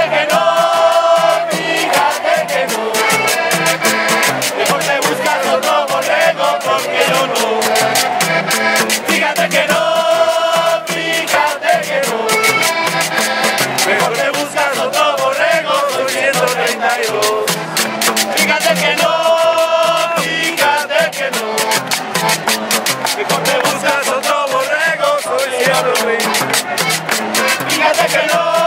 Fíjate que no, fíjate que no. Mejor te buscas otro borrego, porque yo no. Fíjate que no, fíjate que no. Mejor te buscas otro borrego, soy yo lo soy Fíjate que no, fíjate que no. Mejor te buscas otro borrego, soy yo lo soy Fíjate que no.